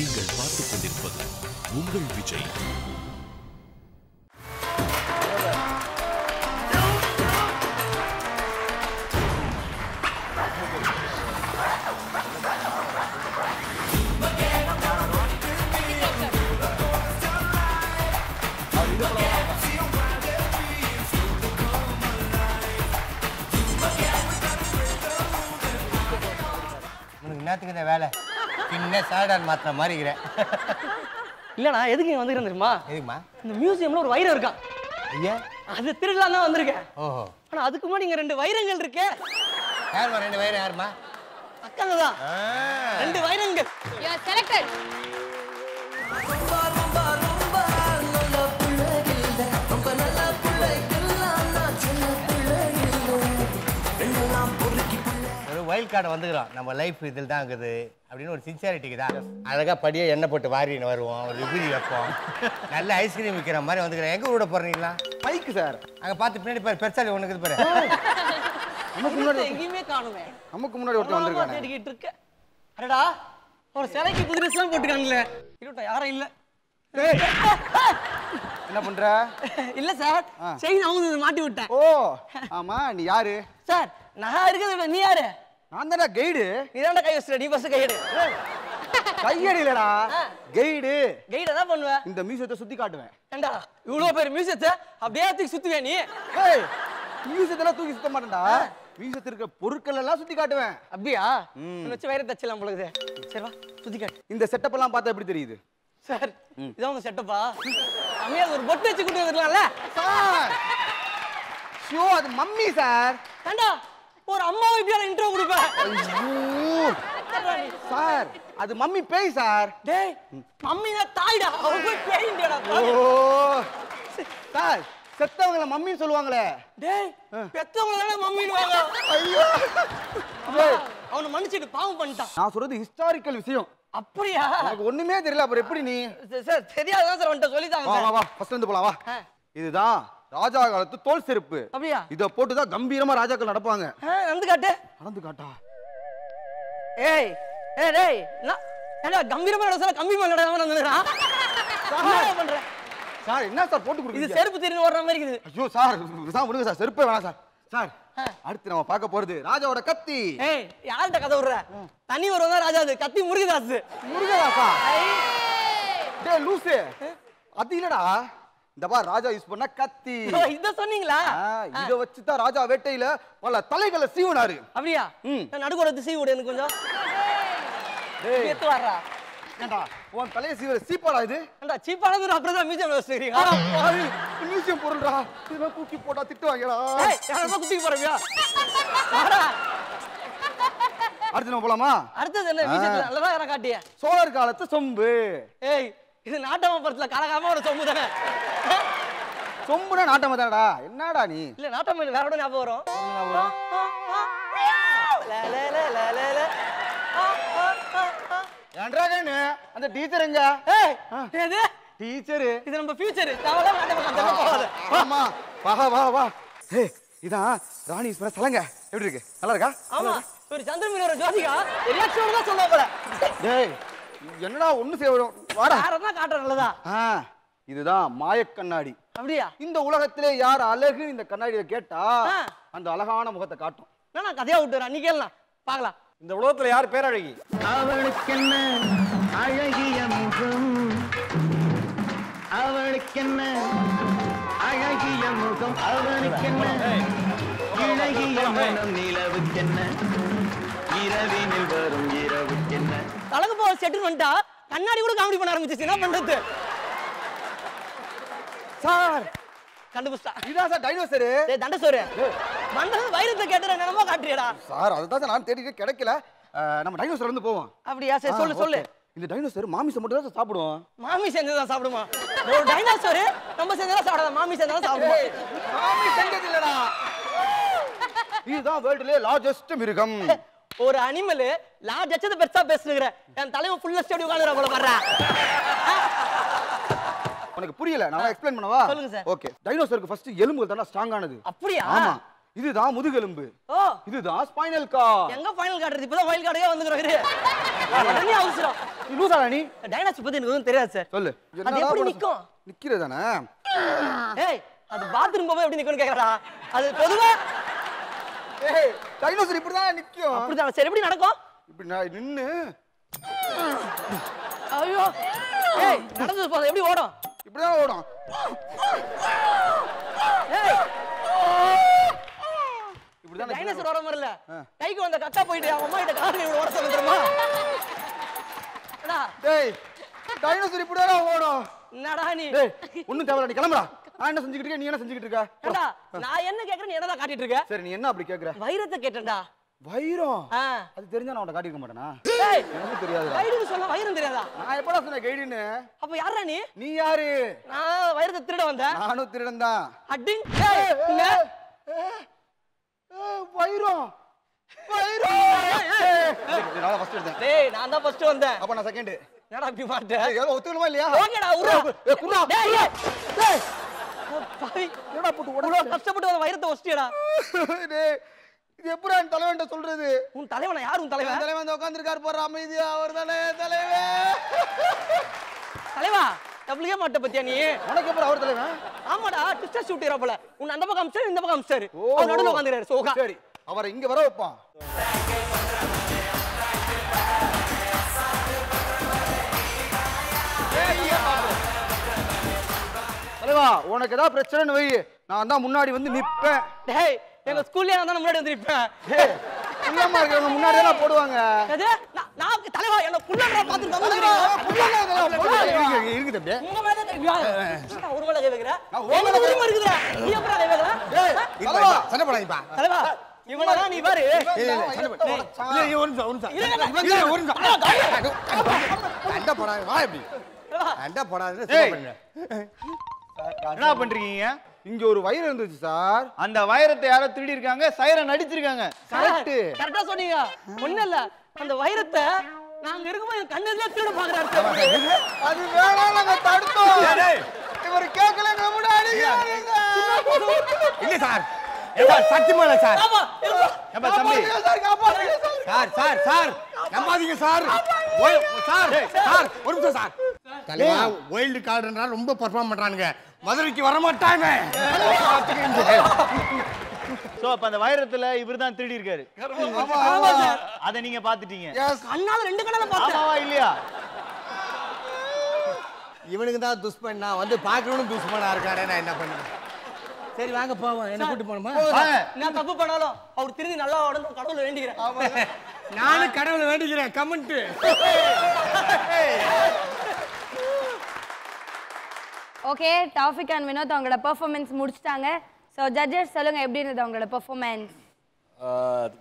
நீங்கள் பார்த்துக் கொண்டிருப்பது உங்கள் விஜய். உனக்கு இந்த வேலை? பின்ன சாடான் மாத்திர மாதிரி இருக்கிறேன். இல்லண்ணா எதுக்கு இங்க வந்துருக்கேன் தெரியுமா? எதுக்குமா இந்த மியூசியம்ல ஒரு வைரம் இருக்கான். ஐயா? அது திருடலாம் தான் வந்திருக்கேன். ஓஹோ. ஆனா அதுக்கு முன்னாடி இங்க ரெண்டு வைரங்கள் இருக்கே. யாருமா ரெண்டு வயிறு யாருமா அக்காங்க தான். ரெண்டு வைரங்கள். Selected. கார்டு வந்துக்கிறோம். நம்ம லைஃப் இதில் தான் இருக்குது. அப்படின்னு ஒரு சின்சியாரிட்டிக்கு தான். அழகா படியே எண்ணெய் போட்டு வாரின்னு வருவோம். ஒரு விபூதி வைப்போம். நல்ல ஐஸ்கிரீம் விற்கிற மாதிரி வந்துக்கிறேன் எங்க விட போறீங்களா? பைக்கு சார். அங்க பார்த்து பின்னாடி பாரு. பெருசாலி ஒண்ணுக்கு இது பாரு. நமக்கு முன்னாடி எங்கேயுமே காணுமே. நமக்கு முன்னாடி ஒருத்தன் ஆமா, வந்திருக்கானே தேடிக்கிட்டு இருக்க. அடடா ஒரு சிலைக்கு புது ட்ரெஸ் எல்லாம் போட்டுக்காங்களே இருக்கட்டும் யாரும் இல்ல. என்ன பண்ற? இல்ல சார். செயின் அவங்க மாட்டி விட்டேன். ஓ ஆமா நீ யாரு? சார் நான் இருக்கிறத விட நீ யாரு? நான் தானே கைடு நீ கை வச்சுட்ட நீ ஃபர்ஸ்ட் கையெடு கையடி இல்லடா கைடு கைட தான் பண்ணுவ. இந்த மியூசியத்தை சுத்தி காட்டுவேன். ஏண்டா இவ்வளவு பேர் மியூசியத்தை அப்படியே தூக்கி சுத்துவே நீ? ஏய் மியூசியத்தெல்லாம் தூக்கி சுத்த மாட்டேன்டா. மியூசியத்தில் இருக்க பொருட்கள் எல்லாம் சுத்தி காட்டுவேன். அப்படியா? வச்சு வயிறு தச்சிடலாம் போல இருக்குது. சரி வா சுத்தி காட்டு. இந்த செட்டப் எல்லாம் பார்த்தா எப்படி தெரியுது? சார் இதான் உங்க செட்டப்பா அம்மையா ஒரு பொட்டு வச்சு கூட்டு வந்துருக்கலாம்ல சார்! ஷோ அது மம்மி சார். ஏண்டா ஒரு அம்மாவை ஐயோ சார் அது மம்மி பேய் சார். டேய் மம்மி தான் தாய்டா. அவ போய் பேயிண்டியாடா ஓ சார் செத்தவங்கள மம்மின்னு சொல்லுவாங்களே. டேய் பெத்தவங்க தானே மம்மின்னு ஐயோ. அவனை மன்னிச்சிட்டு பாவம் பண்ணிட்டான். நான் சொல்றது ஹிஸ்டாரிக்கல் விஷயம். அப்படியா? எனக்கு ஒண்ணுமே தெரியல அப்புறம் எப்படி நீ? சார், தெரியாதான் சார் வந்துட்டு சொல்லித்தாங்க வா வா ஃபர்ஸ்ட் இருந்து போலாம் வா. இதுதான் ராஜா காலத்து தோல் செருப்பு. அப்படியா? இத போட்டு தான் கம்பீரமா ராஜாக்கள் நடப்பாங்க. ஆ, வந்து காட்டு நடந்து காட்டா ஏய் ஏய் டேய் ஏண்டா கம்பீரமா நட சொல்ல கம்பி மேல நடக்காம நடந்துறான் என்ன பண்ற சார் என்ன சார் போட்டு இது கொடுக்குறீங்க? செருப்பு தெரிஞ்சு ஓடுற மாதிரி இருக்குது. ஐயோ சார் சார் விடுங்க சார் செருப்பே வேணாம் சார். சார் அடுத்து நம்ம பார்க்க போறது ராஜாவோட கத்தி. ஏய் யார்கிட்ட கதை விடுற? தனி வருவதா ராஜா அது. கத்தி முருகதாஸ் முருகதாசா? டேய் லூசு. அது இல்லடா. இந்த பார் ராஜா யூஸ் பண்ண கத்தி. இத சொன்னீங்களா? இத வச்சு தான் ராஜா வேட்டையில பல தலைகளை சீவனாரு. அப்படியா? நடுக்கூட திசை விடு எனக்கு கொஞ்சம். டேய். எடுத்து வர்றா ஏண்டா உன் தலையை சீவர சீப்பாடா இது? ஏண்டா சீப்பானது அப்புறம் தான் மியூசியம் வச்சுக்கிறீங்க மியூசியம் பொருள்டா. இதெல்லாம் தூக்கி போட்டா திட்டுவாங்கடா. ஏய் யாரமா குத்திக்கு போறவியா? அடுத்து நம்ம போலாமா? அடுத்தது என்ன மியூசியத்துல நல்லதா யாரா காட்டிய சோழர் காலத்து சொம்பு. ஏய் இது நாட்டம படத்துல கலகாம ஒரு சொம்பு தானே? சொம்புனா நாட்டமா தானடா என்னடா நீ? இல்ல நாட்டம் வேற கூட ஞாபகம் வரும். ஏன்டா கண்ணு? அந்த டீச்சர் எங்க? ஏய் எது டீச்சரு. இது நம்ம ஃபியூச்சர். தவளை நாட்டம கண்டே போகாத. ஆமா. வா வா வா ஹே இதான் ராணி ஈஸ்வர சலங்க. எப்படி இருக்கு? நல்லா இருக்கா? ஆமா. ஒரு சந்திரமீனோட ஜோதிகா. ரியாக்ஷன் தான் சொல்ல போல. டேய் என்னடா ஒண்ணு செய்வோம் வாடா. வேற தான் காட்டுற நல்லதா? ஆ. இதுதான் மாயக் கண்ணாடி. அப்படியா? இந்த உலகத்திலே யார் அழகு? இந்த கண்ணாடியை கேட்டா. அந்த அழகான முகத்தை காட்டும். நான் கதையா விட்டுறேன் நீ கேளலாம் பார்க்கலாம். இந்த உலகத்துல யார் பேரழகி? அவளுக்கென்ன அழகிய முகம் அவளுக்கென்ன அழகிய முகம் அவனுக்கென்ன இழகிய மனம் நிலவுக்கென்ன? இரவினில் வரும் இரவுக்கென்ன? தலகு போக செட்டில் பண்ணிட்டா கண்ணாடி கூட காமெடி பண்ண ஆரம்பிச்சிச்சு என்ன பண்றது? சார். கண்டுபிடிச்சா இதான் சார் டைனோசரு டேய் தண்டசோரு மண்டல வைரத்தை கேட்டுற என்னமோ காட்டுறியடா. சார் அதுதான் சார் நான் தேடிட்டு கிடைக்கல. நம்ம டைனோசர் வந்து போவோம். அப்படியா சரி சொல்லு சொல்லு. இந்த டைனோசர் மாமிசம் மட்டும் தான் சாப்பிடுவோம். மாமி செஞ்சதான் சாப்பிடுமா? ஒரு டைனோசர் நம்ம செஞ்சதா சாப்பிடாத. மாமி செஞ்சதா சாப்பிடுமா? மாமி செஞ்சது இல்லடா. இதுதான் வேர்ல்டுலே லார்ஜஸ்ட் மிருகம். ஒரு அனிமல் லார்ஜ் பெருசா பேசுகிற என் தலைவன் ஃபுல்லா ஸ்டடி உட்காந்துற போல வர்றா உனக்கு புரியல நான் எக்ஸ்பிளைன் பண்ணவா? சொல்லுங்க சார். ஓகே டைனோசருக்கு ஃபர்ஸ்ட் எலும்புகள் தான ஸ்ட்ராங் ஆனது. அப்படியா? ஆமா. இதுதான் முதுகெலும்பு. ஓ. இதுதான் ஸ்பைனல் கா எங்க ஃபைனல் காட்டுறது இப்பதான் வயல் கார்டுக்கே வந்துக்கிறோம் இரு உடனே அவசரம். நீ லூசாடா நீ. டைனாஸ் பத்தி எனக்கு எதுவும் தெரியாது சார். சொல்லு. அது எப்படி நிக்கும்? நிக்கிறதானே? ஏய் அது பாத்ரூம் போக எப்படி நிக்கும்னு கேக்குறா. அது பொதுவா ஏய் டைனோசர் இப்படிதான் நிக்கும்? அப்படிதான் சரி. எப்படி நடக்கும்? இப்படி நான் நின்னு. ஐயோ. ஏய் நடந்தது போதும் எப்படி ஓடும்? இப்படிதான் ஓடும். இப்படிதான் டைனோசர் ஓட மாதிரி இல்ல கைக்கு வந்த கக்கா போயிட்டு அவன் அம்மா கிட்ட இவ்வளவு ஓட சொல்ல தெரியுமா? டேய் டைனோசர் இப்படிதான் ஓடும். என்னடா நீ? டேய் ஒண்ணும் தேவையில்ல நீ கிளம்புடா. நான் என்ன செஞ்சுக்கிட்டு இருக்கேன்? நீ என்ன செஞ்சுக்கிட்டு இருக்க? நான் என்ன கேக்குறேன் நீ என்னடா காட்டிட்டு இருக்க? சரி நீ என்ன அப்படி கேக்குற? வைரத்தை கேட்டேன்டா. வைரம்? அது தெரிஞ்சா நான் உன்னை காட்டியிருக்க மாட்டேனா? எனக்கு தெரியாதுடா. வைரம்னு சொல்ல வைரம் தெரியாதா? நான் எப்படா சொன்ன கைடுன்னு? அப்ப யாரா நீ? நீ யாரு? நான் வைரத்தை திருட வந்தேன் நானும் திருடன் தான் இங்க. வைரம். வைரம். நான் தான் ஃபர்ஸ்ட் வந்தேன். அப்ப நான் செகண்ட் என்னடா இப்படி மாட்ட? ஏதோ ஒத்துக்கணுமா இல்லையா? ஓகேடா உருடா ஏய், குர்ரா. டேய் டேய் என்னடா போட்டு உடனே கஷ்டப்பட்டு வந்த வைரத்தை ஒஸ்டியடா டேய் இது எப்படா என் தலைவன்ட்ட சொல்றது? உன் தலைவனா? யார் உன் தலைவன்? தலைவன் உட்காந்துருக்காரு போற அமைதியா அவர் தானே தலைவன். தலைவா டபுள்யூ மாட்ட பத்தியா நீ? உனக்கு எப்பறம் அவர் தலைவன்? ஆமாடா டிஸ்டர் ஷூட் போல. உன் அந்த பக்கம் அமிச்சாரு இந்த பக்கம் அமிச்சாரு. அவர் நடுவுல உட்காந்துறாரு சோகா. சரி அவரை இங்க வர வைப்பான் தலைவா உனக்கு ஏதாவது பிரச்சனைன்னு வை. நான் தான் முன்னாடி வந்து நிப்பேன். டேய் எங்க ஸ்கூல்ல நான் தான் முன்னாடி வந்து நிப்பேன் டேய், புள்ளமா இருக்கிறவங்க முன்னாடி தான் போடுவாங்க. எது? நான் தலைவா என்ன புள்ளடா பாத்து தலைவா, புள்ளமா இருக்கிறவங்க போடுவாங்க. இருக்கு, இருக்கு தம்பி. உங்க மேல. என்னடா ஒரு மேல கை வைக்கிற? நான் உன் மேல எனக்கு கை- உரிமை இருக்குதுடா. நீ எப்படா கை வைக்கிற? டேய், இருப்பா, தலைவா. சண்டை போடாதீப்பா தலைவா நீ பாரு. இல்ல, ஒரு நிமிஷம், ஒரு நிமிஷம். இல்ல, ஒரு நிமிஷம். சண்டை போடாத, வா இப்படி. சண்டை ஏய். என்ன பண்றீங்க இங்க ஒரு வயிறு இருந்துச்சு சார். அந்த வைரத்தை யாரோ திருடி இருக்காங்க சைரன் அடிச்சிருக்காங்க. கரெக்ட் கரெக்டா சொன்னீங்க. ஒண்ணு இல்ல. அந்த வைரத்தை நாங்க இருக்கும்போது கண்ணதுல திருட பாக்குறாரு அது வேணாம் நாங்க தடுத்தோம். இவர் கேட்கல முன்னாடி இல்ல சார். ஏ சார், சத்தியமா இல்ல சார். ஏப்பா. தம்பி. சார் காப்பாத்துங்க சார். சார் நம்பாதீங்க சார். சார். சார். ஒரு நிமிஷம் சார். தலைவா வைல்டு கார்டுன்றா ரொம்ப பெர்ஃபார்ம் பண்றானுங்க. மதுரைக்கு வர மாட்டாங்க சோ அப்ப அந்த வைரத்துல இவர்தான் திருடி இருக்காரு ஆமா. சார். அத நீங்க பாத்துட்டீங்க கண்ணால ரெண்டு கண்ணால பார்த்தேன். ஆமாவா இல்லையா? இவனுக்கு தான் துஷ்மன் நான் வந்து பார்க்கறவனும் துஷ்மனா இருக்கானே நான் என்ன பண்ணுவேன் சரி வாங்க போவோம். என்ன கூட்டு வாங்க. நான் தப்பு பண்ணாலும் அவர் திரும்பி நல்லா உடனே கடவுளை வேண்டிக்கிறேன். நானும் கடவுளை வேண்டிக்கிறேன். கமெண்ட் ஓகே டாஃபிக் அண்ட் வினோத் அவங்களோட பெர்ஃபார்மன்ஸ் முடிச்சிட்டாங்க. ஸோ ஜட்ஜஸ் சொல்லுங்க எப்படி இருந்தது அவங்களோட பெர்ஃபார்மன்ஸ்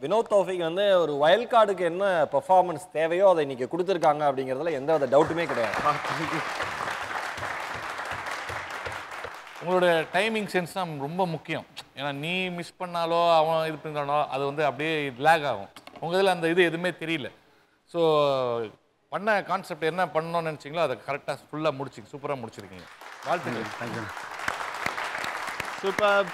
வினோத் தௌஃபிக் வந்து ஒரு வயல் கார்டுக்கு என்ன பெர்ஃபார்மன்ஸ் தேவையோ அதை இன்னைக்கு கொடுத்துருக்காங்க அப்படிங்கிறதுல எந்த வித டவுட்டுமே கிடையாது. உங்களோட டைமிங் சென்ஸ் தான் ரொம்ப முக்கியம். ஏன்னா நீ மிஸ் பண்ணாலோ அவன் இது பண்ணாலோ அது வந்து அப்படியே லேக் ஆகும். உங்கள் இதில் அந்த இது எதுவுமே தெரியல. ஸோ பண்ண கான்செப்ட் என்ன பண்ணணும்னு நினச்சிங்களோ அதை கரெக்டாக ஃபுல்லாக முடிச்சிங்க சூப்பராக முடிச்சிருக்கீங்க. வாழ்த்துக்கள் சூப்பர்